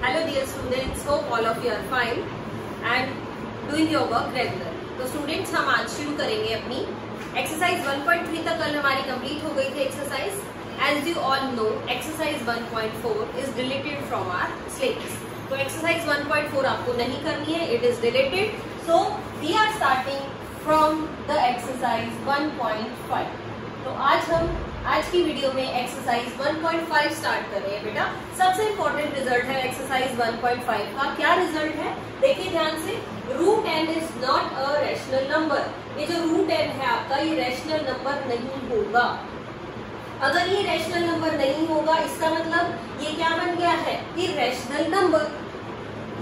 Hello dear students, hope all of you are fine and doing your work regular. तो students हम आज शुरू करेंगे अपनी एक्सरसाइज 1.3 तक कल हमारी कंप्लीट हो गई थी exercise as you all know exercise 1.4 is deleted from our syllabus तो एक्सरसाइज 1.4 आपको नहीं करनी है it is deleted so we are starting from the exercise 1.5 तो आज हम आज की वीडियो में एक्सरसाइज 1.5 स्टार्ट कर रहे हैं, बेटा। सबसे इंपॉर्टेंट रिज़ल्ट है एक्सरसाइज 1.5 का। क्या रिज़ल्ट है? देखिए ध्यान से। Root n is not a rational number ये जो रूट एन है आपका, ये रेशनल नंबर नहीं होगा। अगर ये रेशनल नंबर नहीं होगा, इसका मतलब ये क्या बन गया है? इरेशनल नंबर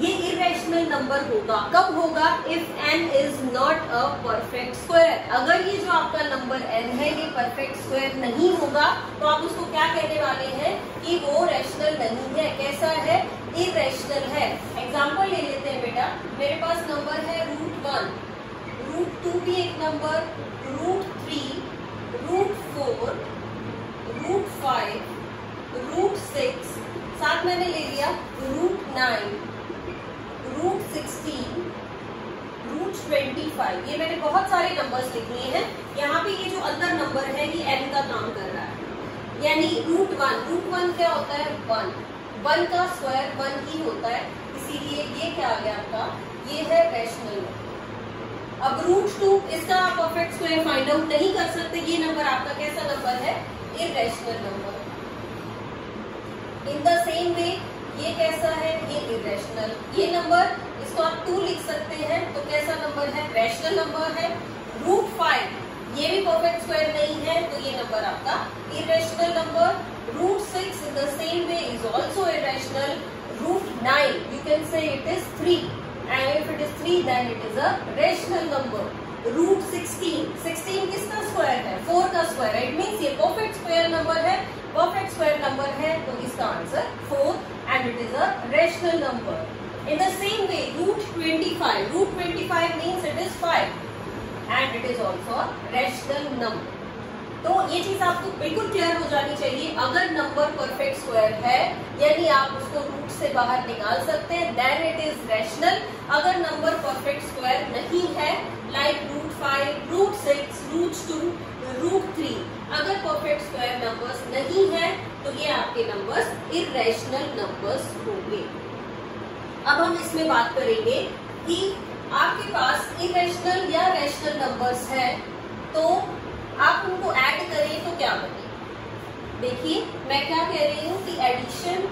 ये इरेशनल नंबर होगा। कब होगा? If n is not a perfect square अगर ये जो आपका नंबर एन है, ये परफेक्ट स्क्वायर नहीं होगा तो आप उसको क्या कहने वाले हैं? कि वो रेशनल नहीं है। कैसा है? इरेशनल है। एग्ज़ाम्पल ले लेते हैं बेटा। मेरे पास नंबर है रूट वन रूट टू भी एक number root three root four root five root six साथ मैंने ले लिया root nine root sixteen root twenty five ये मैंने बहुत सारे नंबर्स लिख लिए हैं। यहाँ पे ये जो अंदर नंबर है, ये एन का काम कर रहा है। यानी रूट वन रूट वन क्या होता है? वन वन का स्क्वायर वन ही होता है। इसीलिए ये क्या आ गया आपका? ये है रेशनल अब रूट टू इसका आप परफेक्ट स्क्वायर फाइंड आउट नहीं कर सकते। ये नंबर आपका कैसा नंबर है? Irrational number in the same way ये कैसा है? ये इरेशनल ये नंबर इसको आप टू लिख सकते हैं तो कैसा नंबर है? रैशनल नंबर है. रूट फाइव ये भी परफेक्ट स्क्वायर नहीं है तो ये नंबर आपका irrational number root six in the same way is also irrational root nine you can say it is three and if it is three then it is a rational number root sixteen sixteen किसका square है? Four का square it means ये perfect square number है. Perfect square number है तो इसका answer four and it is a rational number. In the same way, root 25, root 25 means it is 5 and it is also a rational number. तो ये चीज़ आपको बिल्कुल clear हो जानी चाहिए अगर नंबर परफेक्ट स्क्वायर है यानी आप उसको रूट से बाहर निकाल सकते हैं देन इट इज़ रैशनल अगर नंबर परफेक्ट स्क्वायर नहीं है like root five root six root two root three अगर परफेक्ट स्क्वायर नंबर्स नहीं है तो ये आपके नंबर्स इरेशनल नंबर्स होंगे। अब हम इसमें बात करेंगे कि आपके पास इरेशनल या रेशनल नंबर्स है तो आप उनको ऐड करें तो क्या बने देखिए, मैं क्या कह रही हूँ कि एडिशन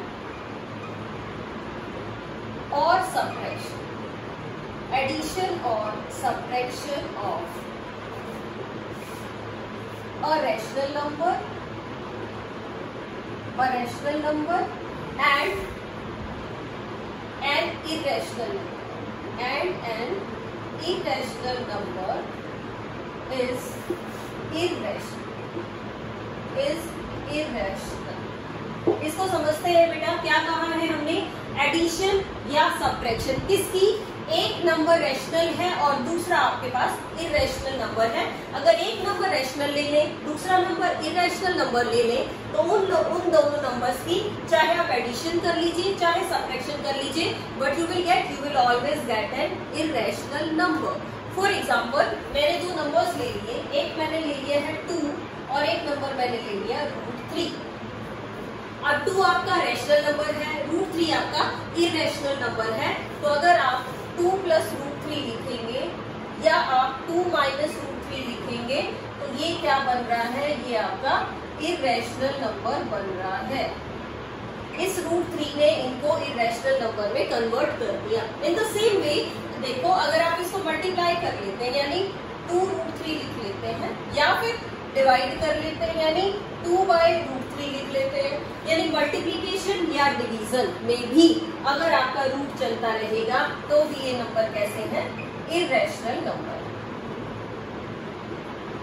और सब्ट्रैक्शन एडिशन और subtraction of a rational number a rational number and an irrational number and an irrational number is irrational is irrational इसको समझते हैं बेटा क्या कहा है हमने एडिशन या सब्ट्रैक्शन किसकी एक नंबर रेशनल है और दूसरा आपके पास इरेशनल नंबर है। अगर एक नंबर रेशनल ले लें, दूसरा नंबर इरेशनल नंबर ले लें तो उन उन दोनों नंबर्स की चाहे आप एडिशन कर लीजिए, चाहे सब्ट्रैक्शन कर लीजिए but you will get you will always get an irrational number for example मैंने दो नंबर्स ले लिए, एक मैंने ले लिया है टू और एक नंबर मैंने ले लिया रूट थ्री अब टू आपका रेशनल नंबर है रूट थ्री आपका इरेशनल नंबर है। तो अगर आप टू प्लस रूट थ्री लिखेंगे या आप टू माइनस रूट थ्री लिखेंगे तो ये क्या बन रहा है? ये आपका इरेशनल नंबर बन रहा है। इस रूट थ्री ने इनको इरेशनल नंबर में कन्वर्ट कर दिया। इन द सेम वे देखो, अगर आप इसको मल्टीप्लाई कर लेते हैं, यानी टू रूट थ्री लिख लेते हैं, या फिर डिवाइड कर लेते हैं, यानी टू बाई रूट थ्री लिख लेते हैं, यानी मल्टीप्लीकेशन या डिवीज़न में भी अगर आपका रूट चलता रहेगा तो भी ये नंबर कैसे हैं? इरेशनल नंबर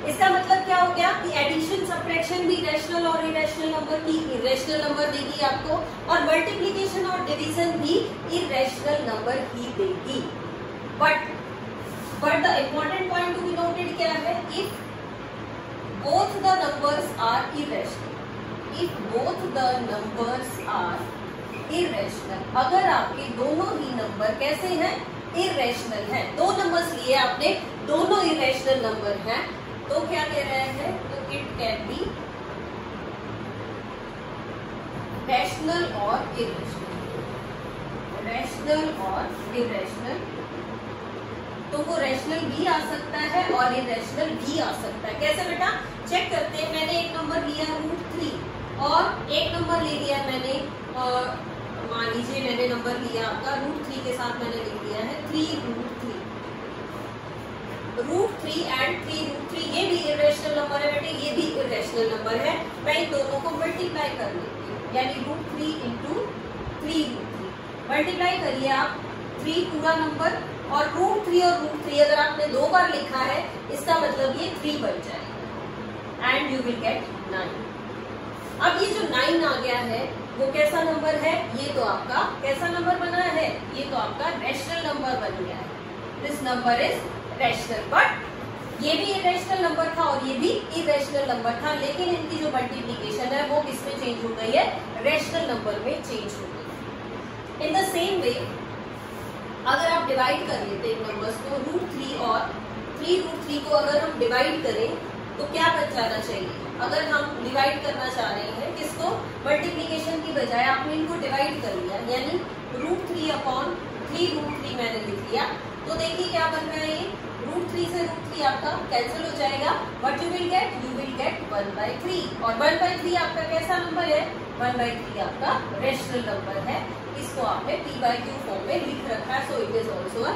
इसका मतलब क्या हो गया? कि एडिशन सब्ट्रैक्शन भी रैशनल और इरेशनल नंबर की इरेशनल नंबर देगी आपको और मल्टीप्लीकेशन और डिवीज़न भी इरेशनल नंबर ही देगी. But but the important point to be noted क्या है? If both the numbers are irrational if both the numbers are irrational अगर आपके दोनों ही नंबर कैसे हैं? इरेशनल है। दो नंबर्स लिए आपने, दोनों इरेशनल नंबर हैं। तो क्या कह रहे हैं? तो इट कैन बी रैशनल और इरेशनल रैशनल और इरेशनल तो वो रैशनल भी आ सकता है और इरेशनल भी आ सकता है। कैसे बेटा? चेक करते हैं। मैंने एक नंबर लिया रूट थ्री और एक नंबर ले लिया मैंने, और मान लीजिए मैंने नंबर लिया आपका रूट थ्री के साथ मैंने लिख दिया है three root three root three and three root three ये भी इरेशनल नंबर है बेटे, ये भी इरेशनल नंबर है। मैं इन दोनों को मल्टीप्लाई कर लेती हूँ, यानी root three into three root three multiply करिए आप थ्री पूरा नंबर और रूट थ्री और रूट थ्री अगर आपने दो बार लिखा है, इसका मतलब ये थ्री बन जाएगा। And you will get nine अब ये जो नाइन आ गया है, वो कैसा नंबर है? ये तो आपका कैसा नंबर बना है? ये तो आपका रेशनल नंबर बन गया है। This number is rational but ये भी इरेशनल नंबर था और ये भी इरेशनल नंबर था, लेकिन इनकी जो मल्टीप्लीकेशन है, वो किसमें चेंज हो गई है? रेशनल नंबर में चेंज हो गई इन द सेम वे अगर आप डिवाइड कर लेते हैं नंबर्स को रूट थ्री और थ्री रूट थ्री को अगर हम डिवाइड करें तो क्या बच जाना चाहिए? अगर हम डिवाइड करना चाह रहे हैं, किसको? मल्टीप्लीकेशन की बजाय आपने इनको डिवाइड कर लिया, यानी root three upon three root three मैंने लिख लिया तो देखिए क्या बन रहा है ये। रूट थ्री से रूट थ्री आपका कैंसिल हो जाएगा। But you will get you will get one by three और वन बाई थ्री आपका कैसा नंबर है? वन बाई थ्री आपका रेशनल नंबर है। इसको आपने पी बाई क्यू फॉर्म में लिख रखा है so it is also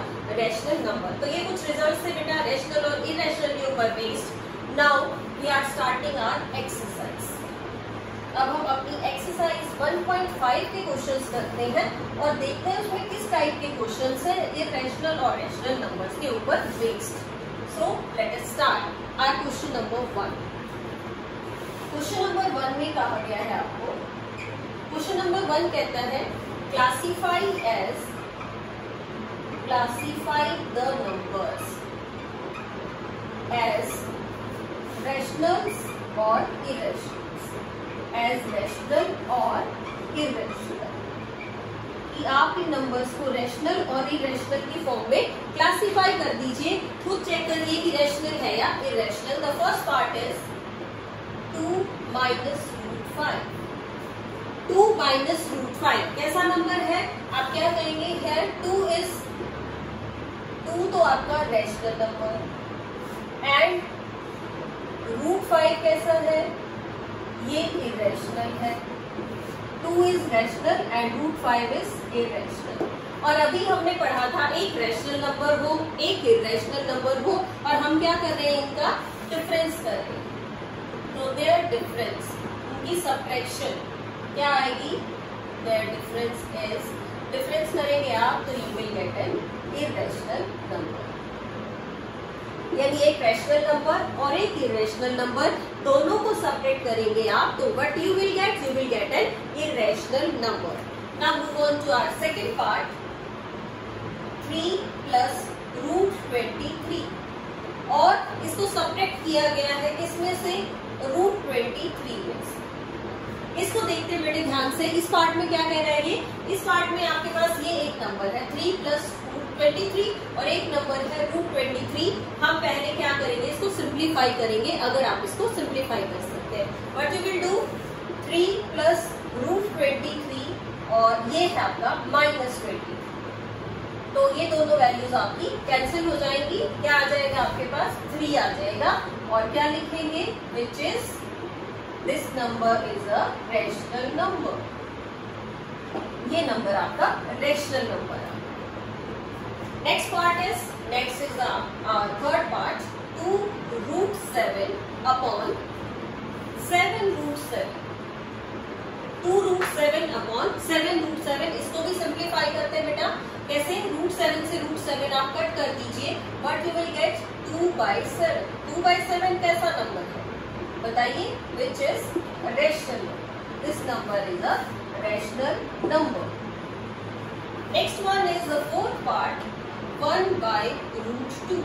rational number तो ये कुछ रिज़ल्ट से बेटा रेशनल और इरेशनल के ऊपर based now we are starting our exercise अब हम अपनी एक्सरसाइज 1.5 के क्वेश्चंस करते हैं और देखते हैं उसमें किस टाइप के क्वेश्चंस हैं। ये रैशनल और रैशनल नंबर्स के ऊपर based so let us start our question number one question number one में कहा गया है आपको। क्वेश्चन नंबर वन कहता है classify as classify the numbers as rationals or irrationals. As rational or irrational. कि आप इन नंबर्स को रेशनल और इरेशनल की फॉर्म में क्लासिफाई कर दीजिए, खुद चेक करिए कि रेशनल है या irrational the first part is two minus root five two minus root five कैसा नंबर है? आप क्या कहेंगे? है टू इज़ टू तो आपका rational number and root five कैसा है? ये इरेशनल है। Two is rational and root five is irrational और अभी हमने पढ़ा था एक रैशनल नंबर हो, एक इरेशनल नंबर हो, और हम क्या कर रहे हैं इनका? डिफरेंस कर रहे हैं। तो देयर डिफरेंस उनकी सब्ट्रैक्शन क्या आएगी? देयर डिफरेंस इज़ डिफरेंस करेंगे आप तो you will get an irrational number यानी एक रैशनल नंबर और एक इरेशनल नंबर दोनों को सेपरेट करेंगे आप तो what you will get you will get an irrational number now move on to our second part three plus root twenty three और इसको सब्ट्रैक्ट किया गया है किसमें से? रूट ट्वेंटी थ्री में इसको देखते बेटे ध्यान से इस पार्ट में क्या कह रहा है? ये इस पार्ट में आपके पास ये एक नंबर है थ्री प्लस 23 और एक नंबर है रूट 23 हम पहले क्या करेंगे? इसको सिंप्लीफाई करेंगे, अगर आप इसको सिंप्लीफाई कर सकते हैं। What you will do 3 plus root twenty और ये है आपका माइनस ट्वेंटी तो ये दोनों दो वैल्यूज़ आपकी कैंसिल हो जाएँगी। क्या आ जाएगा आपके पास? थ्री आ जाएगा। और क्या लिखेंगे? Which is this number is a rational number ये नंबर आपका रेशनल नंबर है। Next part is, next is the uh, third part, 2 root 7 upon 7 root 7. 2 root 7 upon 7 root 7 इसको भी सिंप्लीफाई करते हैं बेटा। कैसे? रूट 7 से रूट 7 आप कट कर दीजिए। But you will get 2 by 7 2 by 7 कैसा नंबर है? बताइए which is rational this number is a rational number next one is the fourth part 1 by root 2.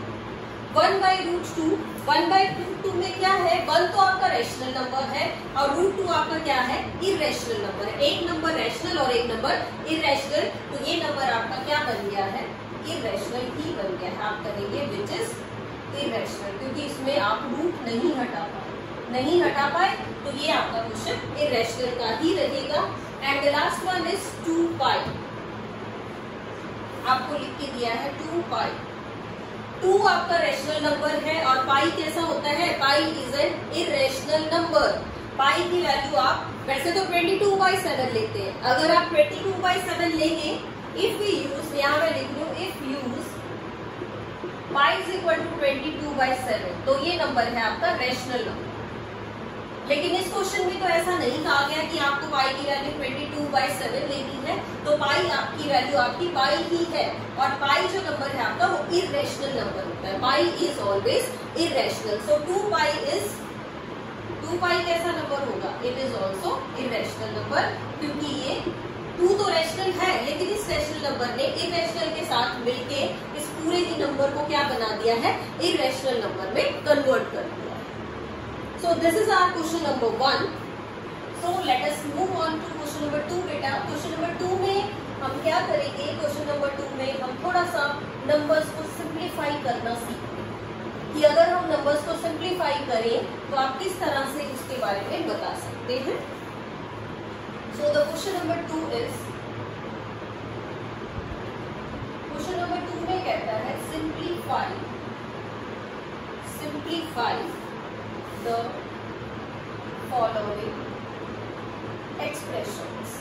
One by root two, one by root two में क्या है? One तो आपका rational number है और रूट टू आपका क्या है? इरेशनल नंबर है। एक नंबर रेशनल और एक नंबर इरेशनल तो ये नंबर आपका क्या बन गया है? इरेशनल ही बन गया है। आप कहेंगे विच इज़ इरेशनल क्योंकि इसमें आप रूट नहीं हटा पाए। नहीं हटा पाए तो ये आपका क्वेश्चन इरेशनल का ही रहेगा। And last one is two pi आपको लिख के दिया है टू पाई टू आपका रेशनल नंबर है और पाई कैसा होता है? Pi is an irrational number pi की वैल्यू आप वैसे तो 22 टू बाई सेवन लेते हैं। अगर आप 22 टू बाई सेवन लेंगे इफ़ यू यूज़ यहाँ मैं लिख लू if use pi is equal to twenty two by seven तो ये नंबर है आपका रेशनल नंबर लेकिन इस क्वेश्चन में तो ऐसा नहीं कहा गया कि आपको पाई की वैल्यू 22 टू बाई सेवन लेनी है तो पाई आपकी वैल्यू आपकी पाई ही है, और पाई जो नंबर है आपका वो इरेशनल नंबर होता है। Pi is always irrational so two pi is two pi कैसा नंबर होगा? It is also irrational number क्योंकि ये टू तो रेशनल है, लेकिन इस रेशनल नंबर ने इरेशनल के साथ मिलके इस पूरे ही नंबर को क्या बना दिया है? इरेशनल नंबर में कन्वर्ट कर दिया so this is our question number one. तो let us move on to question number two बेटा। क्वेश्चन नंबर टू में हम क्या करेंगे? क्वेश्चन नंबर टू में हम थोड़ा सा नंबर्स को सिंप्लीफाई करना सीखेंगे कि अगर हम नंबर्स को सिंप्लीफाई करें तो आप किस तरह से इसके बारे में बता सकते हैं? So the question number two is question number two में कहता है simplify simplify the following expressions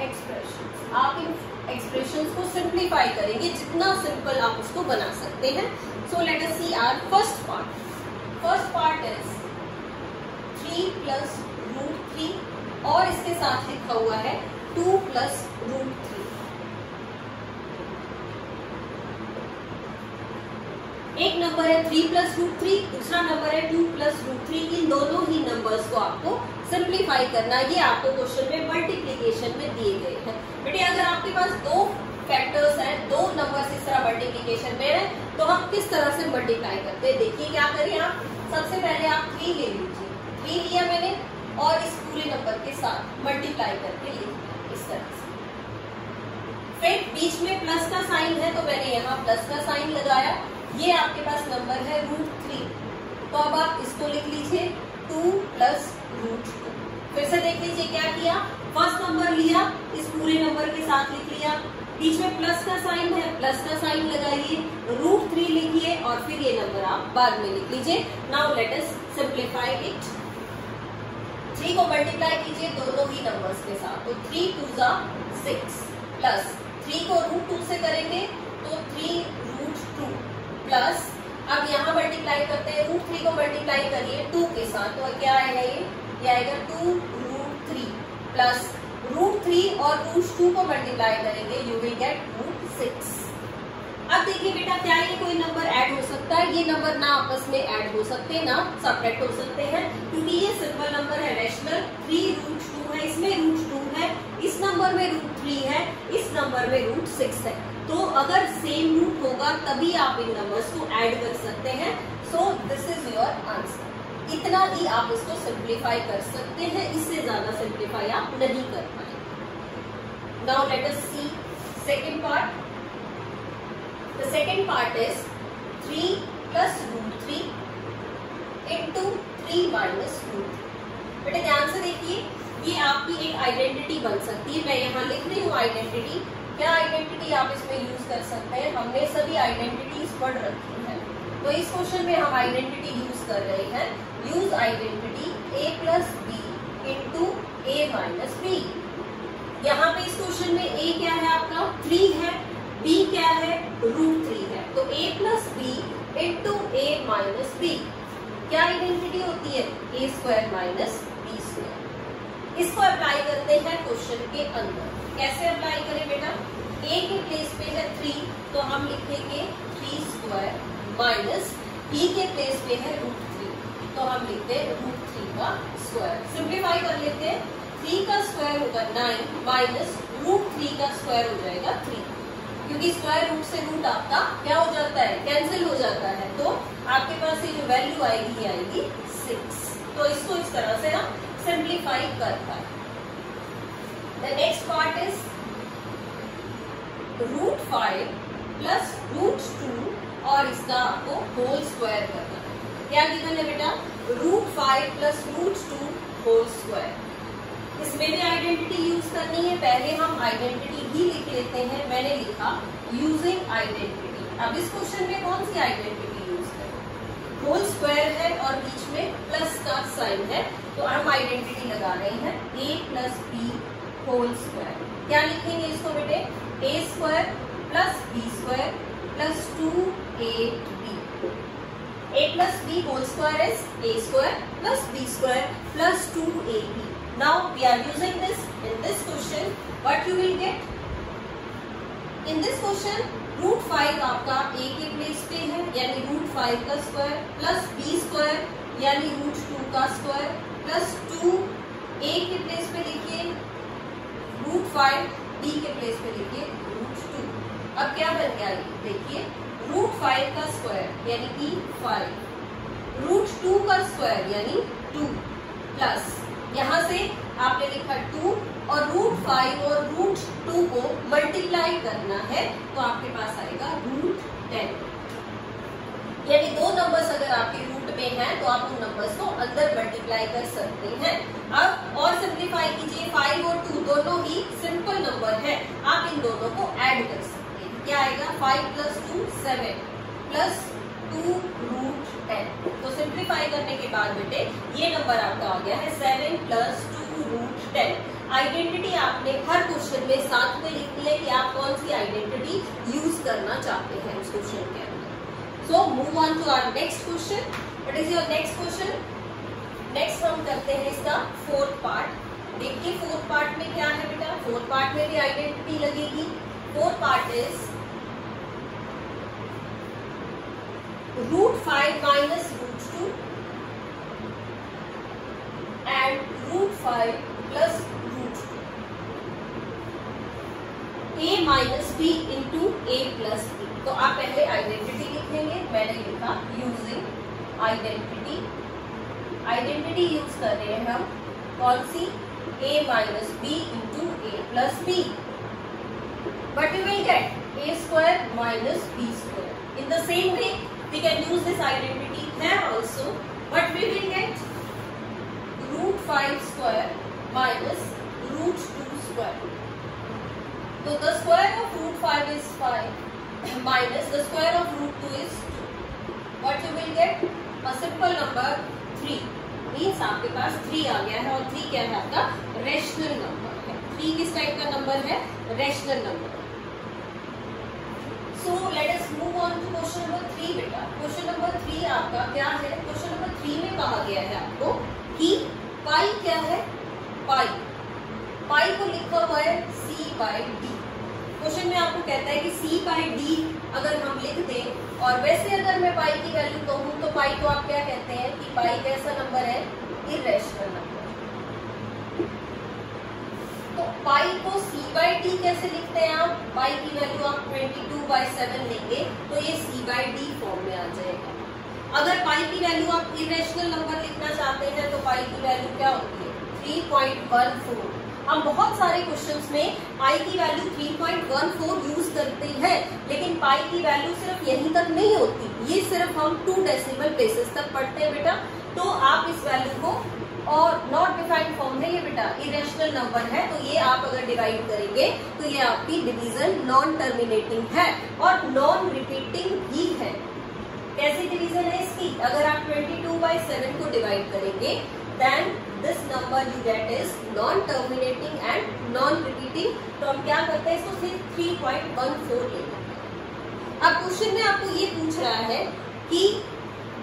expressions आप इन expressions को simplify करेंगे जितना simple आप उसको बना सकते हैं so let us see our first part first part is three plus root three और इसके साथ लिखा हुआ है टू प्लस रूट थ्री एक नंबर है थ्री प्लस रूट थ्री दूसरा नंबर है टू प्लस रूट थ्री इन दोनों ही नंबर्स को आपको सिंप्लीफाई करना ये आपको क्वेश्चन में मल्टीप्लीकेशन में दिए गए हैं। बेटे, अगर आपके पास दो फैक्टर्स हैं, दो नंबर इस तरह मल्टीप्लीकेशन में है तो हम किस तरह से मल्टीप्लाई करते हैं? देखिए क्या करें आप। सबसे पहले आप थ्री ले लीजिए। थ्री लिया मैंने और इस पूरे नंबर के साथ मल्टीप्लाई करके लिख इस तरह से। फिर बीच में प्लस का साइन है तो मैंने यहाँ प्लस का साइन लगाया। ये आपके पास नंबर है रूट थ्री तो अब आप इसको लिख लीजिए टू प्लस रूट टू फिर से देख लीजिए क्या किया। फ़र्स्ट नंबर लिया, इस पूरे नंबर के साथ लिख लिया। बीच में प्लस का साइन है प्लस का साइन लगाइए रूट थ्री लिखिए और फिर ये नंबर आप बाद में लिख लीजिए। Now let us simplify it three को मल्टीप्लाई कीजिए दोनों ही नंबर्स के साथ। तो थ्री टू जा सिक्स प्लस थ्री को रूट टू से करेंगे तो थ्री प्लस अब यहाँ मल्टीप्लाई करते हैं रूट थ्री को मल्टीप्लाई करिए टू के साथ तो क्या आएगा ये? ये आएगा two root three plus root three और रूट टू को मल्टीप्लाई करेंगे you will get root six अब देखिए बेटा, क्या ये कोई नंबर ऐड हो सकता है? ये नंबर ना आपस में ऐड हो सकते हैं ना सब्ट्रैक्ट हो सकते हैं, क्योंकि ये सिंपल नंबर है रेशनल थ्री रूट टू है, इसमें रूट टू है, इस नंबर में रूट थ्री है, इस नंबर में रूट सिक्स है। तो अगर सेम रूट होगा, तभी आप इन नंबर्स को ऐड कर सकते हैं। So this is your answer इतना ही आप इसको सिंप्लीफाई कर सकते हैं, इससे ज़्यादा सिंप्लीफाई आप नहीं कर पाए now let us see second part the second part is three plus root three into three minus root बेटे, ध्यान से देखिए ये आपकी एक आइडेंटिटी बन सकती है। मैं यहाँ लिख रही हूँ आइडेंटिटी क्या आइडेंटिटी आप इसमें यूज़ कर सकते हैं? हमने सभी आइडेंटिटीज पढ़ रखी है। तो इस क्वेश्चन में हम आइडेंटिटी यूज़ कर रहे हैं। Use identity a plus b into a minus b यहाँ पे इस क्वेश्चन में ए क्या है आपका? थ्री है। बी क्या है? रूट थ्री है। तो a plus b into a minus b क्या आइडेंटिटी होती है? ए स्क्वायर माइनस इसको अप्लाई करते हैं क्वेश्चन के अंदर। कैसे अप्लाई करें बेटा? ए के प्लेस पे है थ्री तो हम लिखेंगे थ्री स्क्वायर माइनस बी के प्लेस पे है रूट थ्री तो हम लिखते हैं रूट थ्री का स्क्वायर सिंप्लीफाई कर लेते हैं। थ्री का स्क्वायर होगा नाइन माइनस रूट थ्री का स्क्वायर हो जाएगा थ्री क्योंकि स्क्वायर रूट से रूट आपका क्या हो जाता है? कैंसिल हो जाता है। तो आपके पास ये जो वैल्यू आएगी आएगी सिक्स तो इसको इस तरह से हम सिंप्लीफाई कर पाए। The next part is root five plus root two और इसका आपको होल स्क्वायर करना क्या गिवन है बेटा? Root five plus root two whole square इसमें भी आइडेंटिटी यूज़ करनी है। पहले हम आइडेंटिटी ही लिख लेते हैं। मैंने लिखा यूजिंग आइडेंटिटी अब इस क्वेश्चन में कौन सी आइडेंटिटी यूज़ करें? होल स्क्वायर है और बीच में प्लस का साइन है। तो हम आइडेंटिटी लगा रहे हैं a plus b whole square क्या लिखेंगे इसको बेटे a square plus b square plus two a b a plus b whole square is a square plus b square plus 2ab. Now, we are using this in this question. What you will get? In this question root five आपका a के place पे है, यानी root five का square plus B square यानी root two का square plus two ए के place पे लिखिए रूट फाइव b के प्लेस पे लिखिए रूट टू अब क्या बन गया? देखिए रूट फाइव का स्क्वायर यानी कि फाइव रूट टू का स्क्वायर यानी टू प्लस यहाँ से आपने लिखा टू और रूट फाइव और रूट टू को मल्टीप्लाई करना है तो आपके पास आएगा रूट टेन यानी दो नंबर्स अगर आपके रूट में हैं तो आप उन नंबर्स को अंदर मल्टीप्लाई कर सकते हैं। अब और सिंप्लीफाई कीजिए फाइव और टू दोनों ही सिंपल नंबर है। आप इन दोनों को ऐड कर सकते हैं। क्या आएगा? Five plus two seven plus two root ten तो सिंप्लीफाई करने के बाद बेटे, ये नंबर आपका आ गया है seven plus two root ten identity आपने हर क्वेश्चन में साथ में लिखनी है कि आप कौन सी आइडेंटिटी यूज़ करना चाहते हैं उस क्वेश्चन के अंदर। So move on to our next question what is your next question next हम करते हैं इसका फोर्थ पार्ट देखिए फोर्थ पार्ट में क्या है बेटा? फोर्थ पार्ट में भी आइडेंटिटी लगेगी. Fourth part is root 5 minus root 2 and root 5 plus root 2 a minus b into a plus b. तो आप पहले आइडेंटिटी लिखेंगे, मैंने लिखा यूजिंग आइडेंटिटी आइडेंटिटी यूज़ कर रहे हैं हम कौन सी a minus b into a plus b but you will get a square minus b square in the same way We can use this identity here also, but we will get root 5 square minus root 2 square. So the square of root 5 is 5 minus the square of root 2 is 2. What you will get? A simple number 3. Means आपके पास three आ गया है और three क्या है आपका? Rational number है। Three किस टाइप का नंबर है? Rational number so let us move on to question number three बेटा। क्वेश्चन नंबर थ्री आपका क्या है? क्वेश्चन नंबर थ्री में कहा गया है आपको कि पाई क्या है? पाई पाई को लिखा हुआ है सी बाई डी क्वेश्चन में आपको कहता है कि सी बाई डी अगर हम लिख दें और वैसे अगर मैं पाई की वैल्यू कहूँ तो पाई को आप क्या कहते हैं कि पाई कैसा नंबर है? इरेशनल नंबर तो पाई को सी बाई टी कैसे लिखते हैं आप? पाई की वैल्यू आप 22 टू बाई सेवन लेंगे तो ये सी बाई डी फॉर्म में आ जाएगा। अगर पाई की वैल्यू आप इरेशनल नंबर लिखना चाहते हैं तो पाई की वैल्यू क्या होती है? 3.14 हम बहुत सारे क्वेश्चंस में पाई की वैल्यू 3.14 यूज़ करते हैं, लेकिन पाई की वैल्यू सिर्फ़ यहीं तक नहीं होती। ये सिर्फ़ हम टू डेसिमल प्लेसेस तक पढ़ते हैं बेटा। तो आप इस वैल्यू को और नॉट डिफाइंड फॉर्म है ये बेटा इरेशनल नंबर है तो ये आप अगर डिवाइड करेंगे तो ये आपकी डिवीज़न नॉन टर्मिनेटिंग है और नॉन रिपीटिंग भी है। कैसी डिवीज़न है इसकी? अगर आप 22 टू बाई सेवन को डिवाइड करेंगे then this number you get is non terminating and non repeating तो हम क्या करते हैं? इसको सिर्फ़ थ्री पॉइंट वन फोर लेते हैं। अब क्वेश्चन में आपको ये पूछ रहा है कि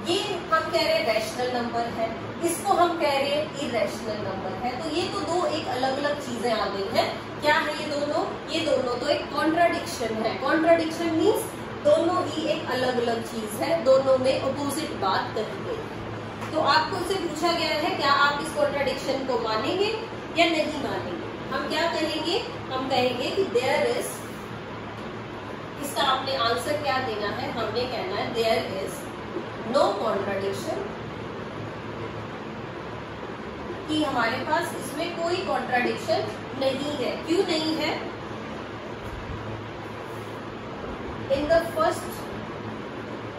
ये हम कह रहे हैं रैशनल नंबर है। इसको हम कह रहे हैं इरेशनल नंबर है। तो ये तो दो एक अलग अलग चीज़ें आ गई हैं। क्या है ये दोनों? ये दोनों तो एक कॉन्ट्राडिक्शन है। कॉन्ट्राडिक्शन मीन्स दोनों ही एक अलग अलग चीज़ है। दोनों में अपोजिट बात कही गई तो आपको से पूछा गया है, क्या आप इस कॉन्ट्राडिक्शन को मानेंगे या नहीं मानेंगे? हम क्या कहेंगे? हम कहेंगे कि देयर इज़ इसका आपने आंसर क्या देना है? हमने कहना है देयर इज़ नो कॉन्ट्राडिक्शन कि हमारे पास इसमें कोई कॉन्ट्राडिक्शन नहीं है। क्यों नहीं है? In the first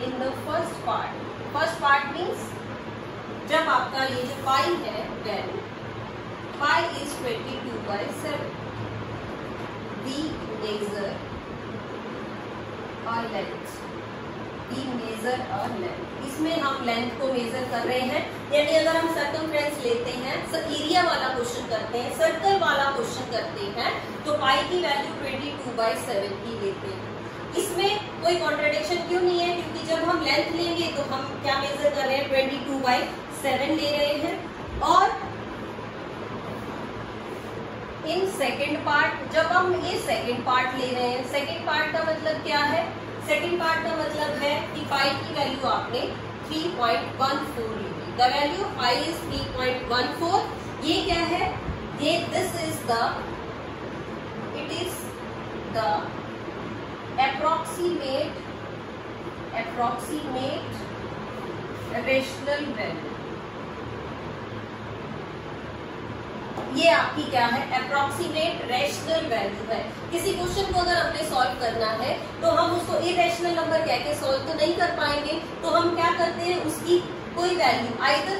in the first part first part means जब आपका ये जो पाई है value pi is twenty two by seven we measure और लेंथ वी मेजर और लेंथ इसमें हम लेंथ को मेजर कर रहे हैं। यानी अगर हम सर्कल लेते हैं एरिया वाला क्वेश्चन करते हैं सर्कल वाला क्वेश्चन करते हैं तो पाई की value twenty two by seven की लेते हैं। इसमें कोई कॉन्ट्रडिक्शन क्यों नहीं है? क्योंकि जब हम लेंथ लेंगे तो हम क्या मेजर कर रहे हैं? ट्वेंटी टू बाई सेवन ले रहे हैं। और इन सेकेंड पार्ट जब हम ये सेकेंड पार्ट ले रहे हैं सेकेंड पार्ट का मतलब क्या है? सेकेंड पार्ट का मतलब है कि फाइव की वैल्यू आपने 3.14 ली द वैल्यू फाइव इज़ 3.14 ये क्या है? ये this is the it is the approximate approximate rational value ये आपकी क्या है? अप्रोक्सीमेट रेशनल वैल्यू है। किसी क्वेश्चन को अगर हमने सॉल्व करना है तो हम उसको इरेशनल नंबर कह के सॉल्व तो नहीं कर पाएँगे। तो हम क्या करते हैं? उसकी कोई value either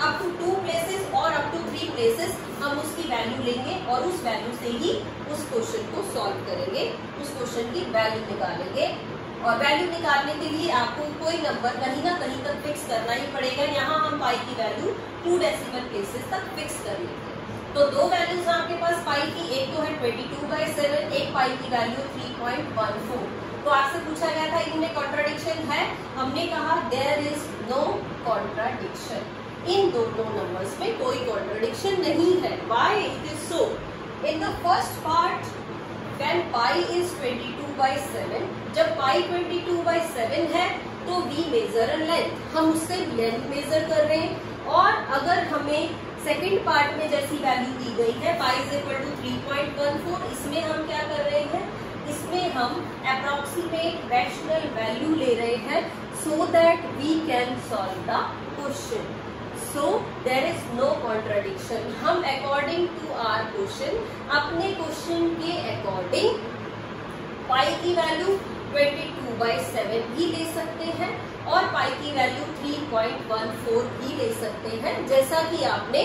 up to two places और अप टू थ्री प्लेसेस हम उसकी वैल्यू लेंगे और उस वैल्यू से ही उस क्वेश्चन को सॉल्व करेंगे। उस क्वेश्चन की वैल्यू निकालेंगे। और वैल्यू निकालने के लिए आपको कोई नंबर कहीं ना कहीं तक फिक्स करना ही पड़ेगा। यहाँ हम पाई की वैल्यू टू डेसिमल प्लेसेस तक फिक्स कर लेंगे। तो दो वैल्यूज़ आपके पास पाई की, एक तो है ट्वेंटी टू बाई सेवन एक पाई की value three point one four तो आपसे पूछा गया था, इनमें कॉन्ट्राडिक्शन है? हमने कहा there is no contradiction in दोनों नंबर्स में कोई कॉन्ट्राडिक्शन नहीं है। Why it is so in the first part when pi is twenty two by seven जब pi twenty two by seven है तो वी मेजर लेंथ हम उससे लेंथ मेजर कर रहे हैं। और अगर हमें सेकेंड पार्ट में जैसी वैल्यू दी गई है pi is equal to three point one four इसमें हम क्या कर रहे हैं? इसमें हम अप्रोक्सीमेट रैशनल वैल्यू ले रहे हैं so that we can solve the question so there is no contradiction हम अकॉर्डिंग टू आर क्वेश्चन अपने क्वेश्चन के अकॉर्डिंग पाई की वैल्यू 22 बाई सेवन भी ले सकते हैं। और पाई की वैल्यू 3.14 भी ले सकते हैं। जैसा कि आपने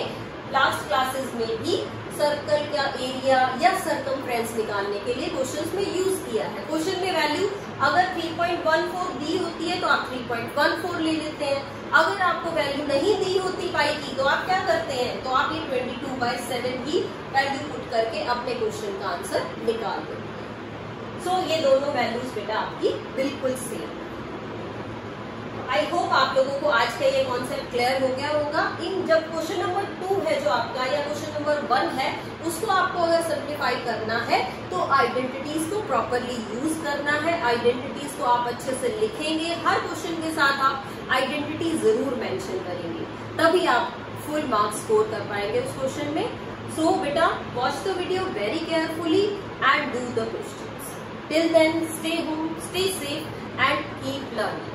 लास्ट क्लासेस में भी सर्कल का एरिया या सर्कम निकालने के लिए क्वेश्चंस में यूज़ किया है। क्वेश्चन में वैल्यू अगर 3.14 दी होती है तो आप 3.14 ले लेते हैं। अगर आपको वैल्यू नहीं दी होती पाई की तो आप क्या करते हैं? तो आप ये 22 टू बाई सेवन की वैल्यू पुट करके अपने क्वेश्चन का आंसर निकाल देते हैं। सो so, ये दोनों वैल्यूज़ बेटा आपकी बिल्कुल सेम आई होप आप लोगों को आज का ये कॉन्सेप्ट क्लियर हो गया होगा। इन जब क्वेश्चन नंबर टू है जो आपका, या क्वेश्चन नंबर वन है, उसको आपको अगर सिंप्लीफाई करना है तो आइडेंटिटीज को प्रॉपरली यूज़ करना है। आइडेंटिटीज को आप अच्छे से लिखेंगे। हर क्वेश्चन के साथ आप आइडेंटिटी ज़रूर मेंशन करेंगे। तभी आप फुल मार्क्स स्कोर कर पाएँगे उस क्वेश्चन में। सो बेटा watch the video very carefully and do the question till then stay home stay safe and keep learning.